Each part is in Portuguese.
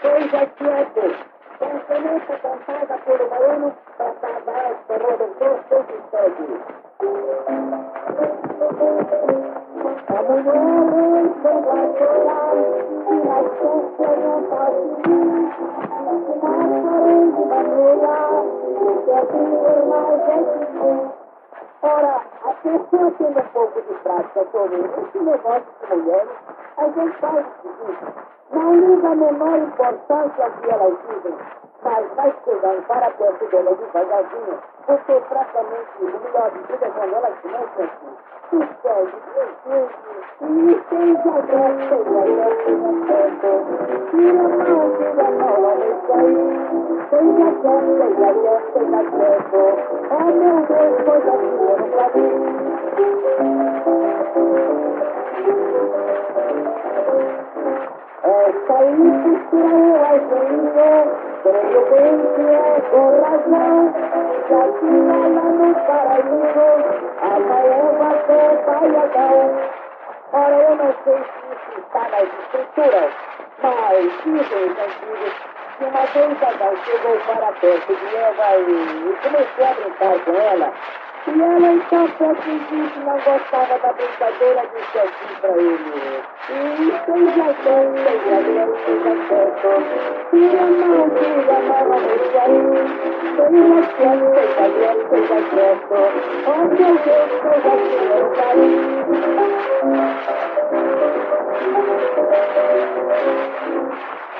seja quieto. Pertenece cantada pelo baiano terrores dos seus estúdios. A mulher chegou a chorar e a chance não pode Imaginar porém de maneira que a vida mais é Ora, a pessoa tendo um pouco de prática sobre esse negócio de mulheres, a gente faz o seguinte, não liga a menor importância que elas dizem, mas vai chegando para perto dela devagarzinho, porque francamente o melhor de tudo é quando elas começam assim. E segue, e aberto, seja aberto, tira a mão, tira a mão, seja quieto, seja aberto, seja quieto, oh meu Deus, coisa boa pra mim. Esta indústria é gênio, creio bem que é com razão, que aqui lá no paraíso, amanhã bateu baiadão. Ora, eu não sei se isso está nas escrituras, mas dizem os antigos que uma vez Adão chegou para perto de Eva e começou a brincar com ela, e ela então que não gostava da brincadeira de ser assim para ele. E seja bem, seja bem, seja certo. Tira a mão, tira a mão, vamos aí. Seja certo, seja bem, seja certo. Oh meu Deus, seja Senhor, Toma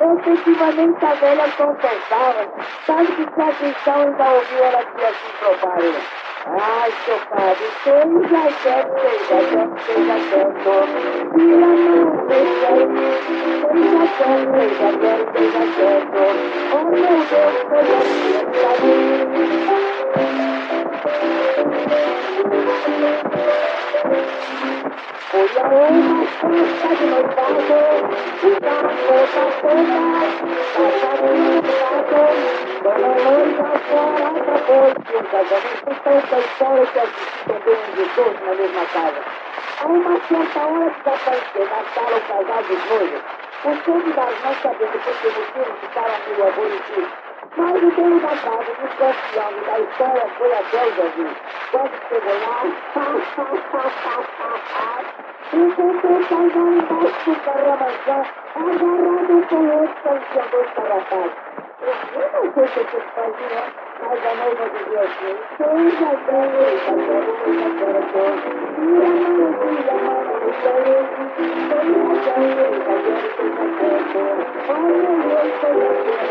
efetivamente a velha confessava, sabe que atenção ainda ouviu ela dizer assim pro pai. Ai, seu padre, seja quieto, seja quieto, seja quieto. Tira a mão, seja aí. Seja quieto, seja quieto, seja quieto. Oh, meu Deus, seja quieto, Foi a uma festa de noivado, uma roupa toda, passarinho dado, dona noiva fora acabou de um casamento tanta história que assisti também um Mas o dono da casa, desconfiando da história, foi até o jardim. Agarrado com o outro canteador carapaz. Eu não sei que eles faziam, mas a noiva dizia assim, seja seja bem, seja bem, tira a mão, tira a mão, seja bem, seja bem, seja bem,